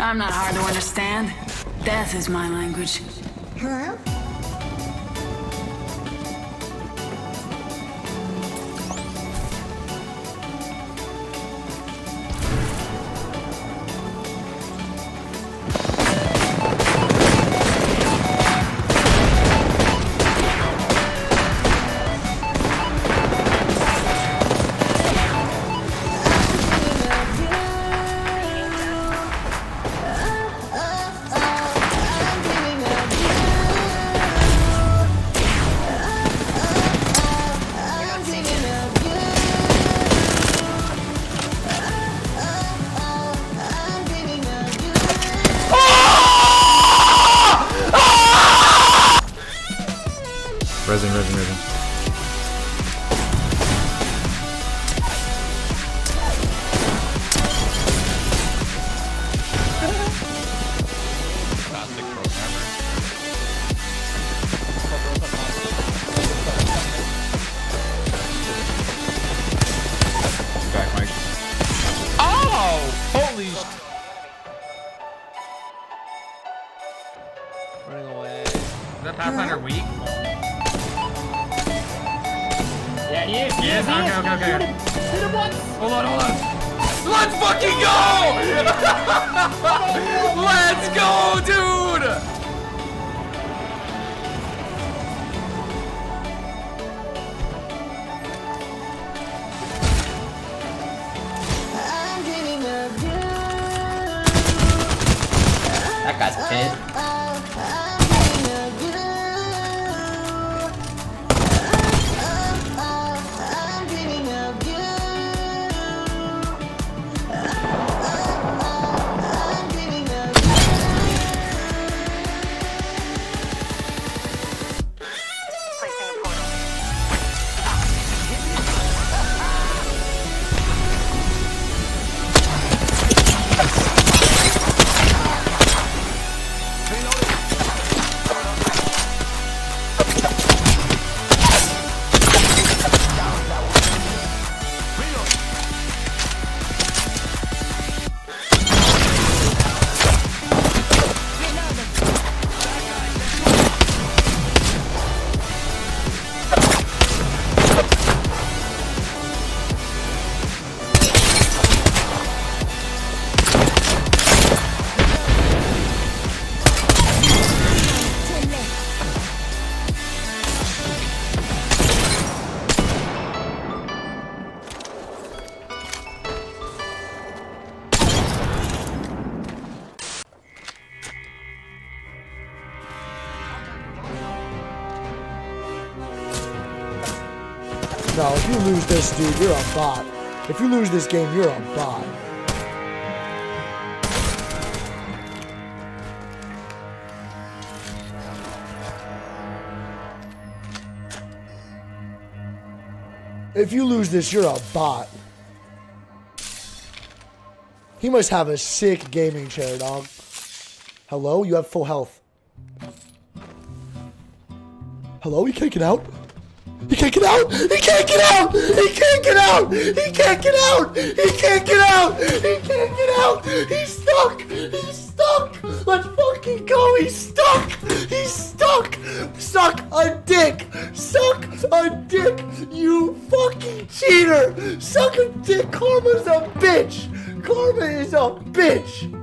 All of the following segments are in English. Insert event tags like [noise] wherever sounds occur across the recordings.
I'm not hard to understand. Death is my language. Hello? Running away. Is that Pathfinder weak? Yeah, he is. He Yes, is. he okay, is. okay, okay. Hit him. Hit him once. Hold on, hold on. Let's fucking go! [laughs] Let's go, dude! No, if you lose this, dude, you're a bot. If you lose this game, you're a bot. If you lose this, you're a bot. He must have a sick gaming chair, dog. Hello? You have full health. Hello? You can't get out? He can't get out! He can't get out! He can't get out! He can't get out! He can't get out! He can't get out! He's stuck! He's stuck! Let's fucking go! He's stuck! He's stuck! Suck a dick! Suck a dick! You fucking cheater! Suck a dick! Karma's a bitch! Karma is a bitch!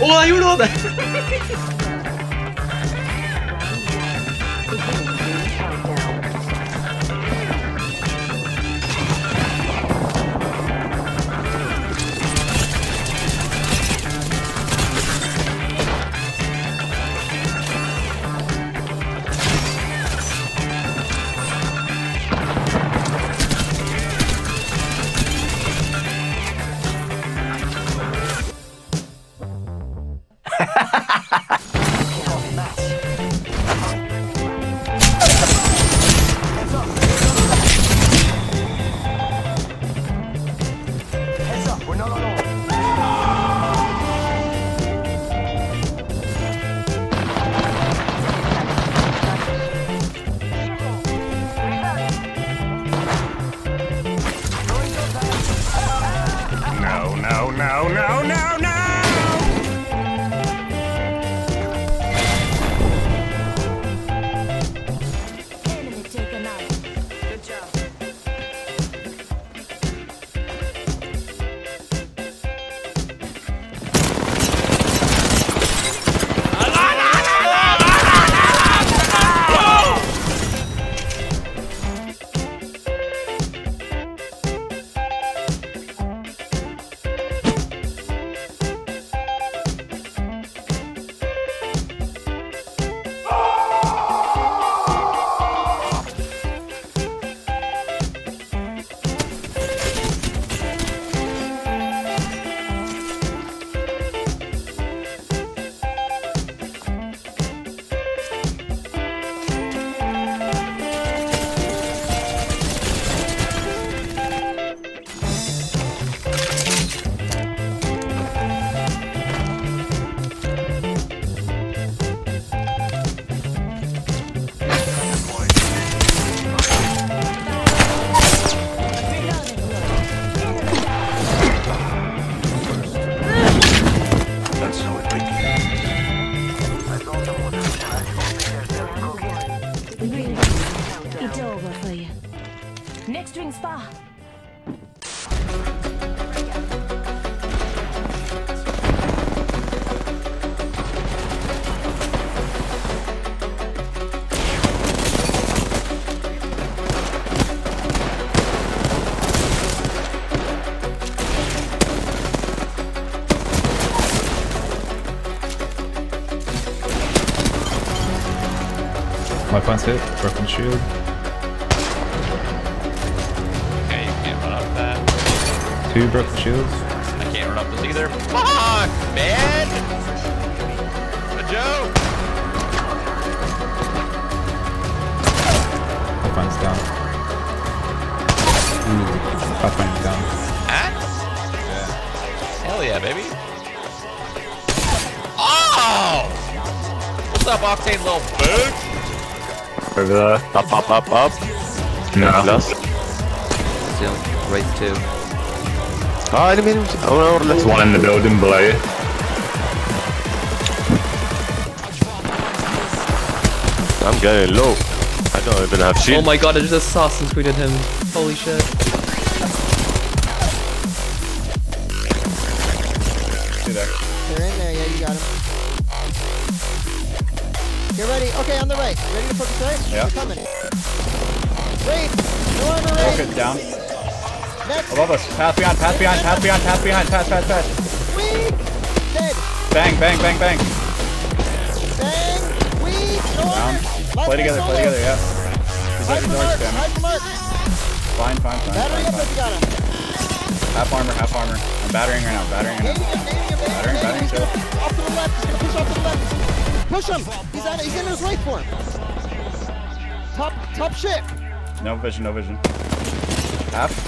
我有罗得。[laughs] Next ring's far. My plant's hit. Broken shield. That. Two broken shields. I can't run up this either. Fuck, man! A joke! My plant's down. Ooh. Pathfinder's down. Axe? Hell yeah, baby. Oh! What's up, Octane, little boot? Over there. Up, up, up, up. No. Last. Still, right two. Ah, enemy, enemy. Oh, no, let's one in the building below you. I'm going low. I don't even have shield. Oh my god, I just Assassin's Creed him. Holy shit. They're in there, yeah, you got him. Get ready. Okay, on the right. Ready to focus right? Yeah. They're coming. Wait! No armor right! good, down. Next! Above us. Path behind, path behind, path behind, path behind, path, path, path. Weak! Dead! Bang, bang, bang, bang. Bang! Weak! Down. Play together, play together, yeah. He's at your door, spam. Hide from Mark! Fine, fine, fine, Battering fine, up if you fine. got him. Half armor, half armor. I'm battering right now, battering right now. him, nading him, Battering, battering, chill. off to the left. He's gonna push off to the left. Push him! He's on He's in his right for him. Top, top shit. No vision, no vision. Half.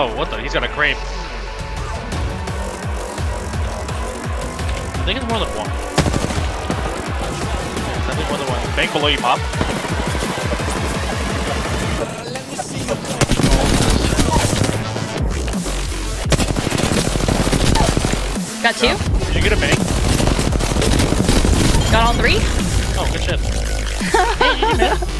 Oh, what the? He's got a grape. I think it's more than one. I think more than one. Bank below you, Pop. Got two? Did you get a bank? Got all three? Oh, good shit. [laughs]